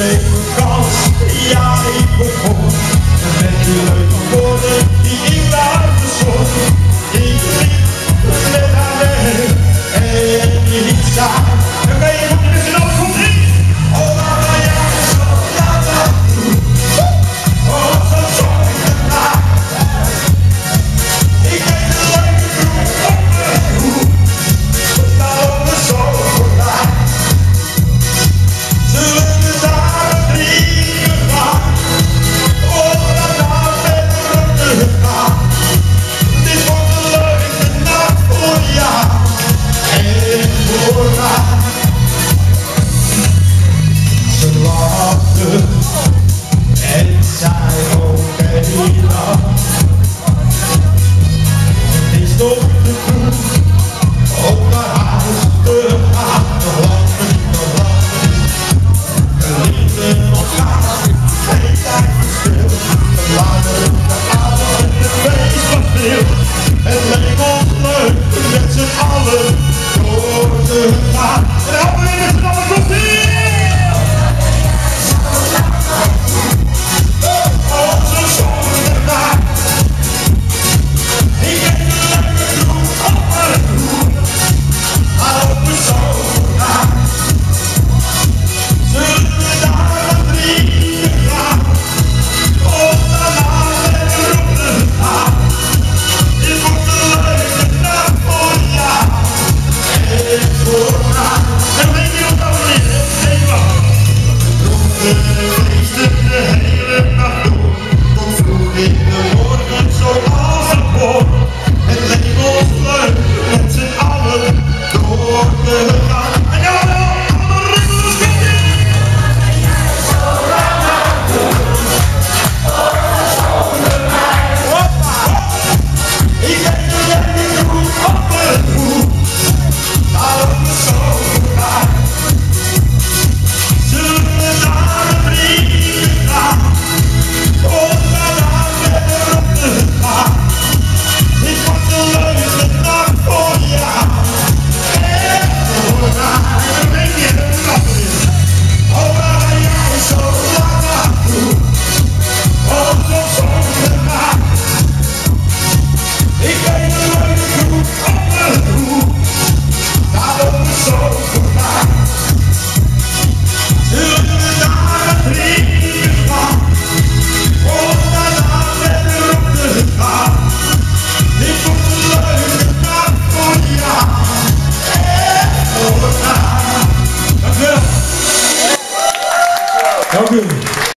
Ik kreeg Het Danke.